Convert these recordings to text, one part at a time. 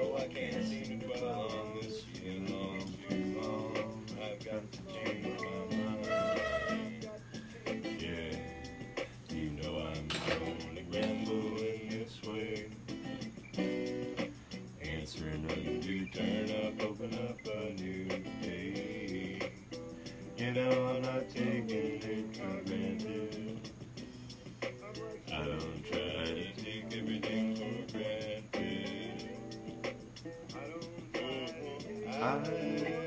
I can't seem to dwell on this feeling long. I've got to change my mind. Yeah, you know I'm only this way. Answering you turn up, open up a new day. You know. time.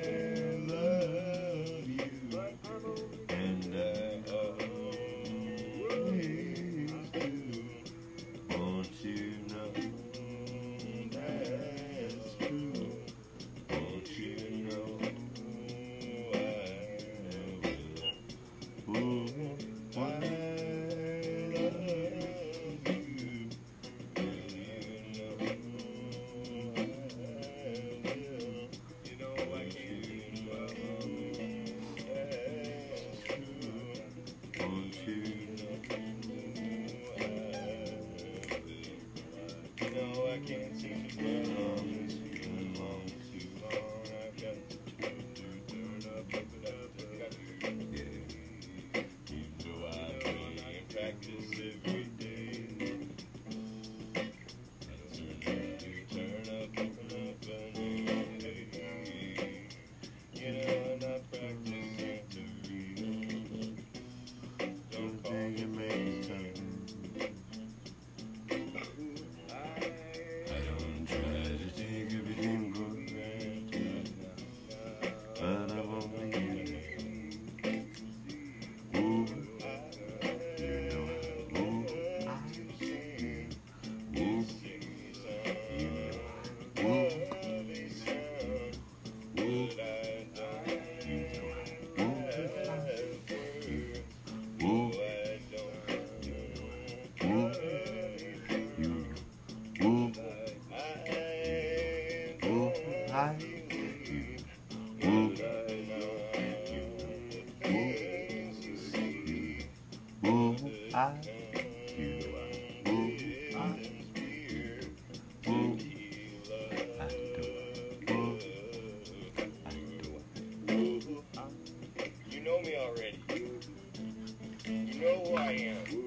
I. You know me already. You know who I am.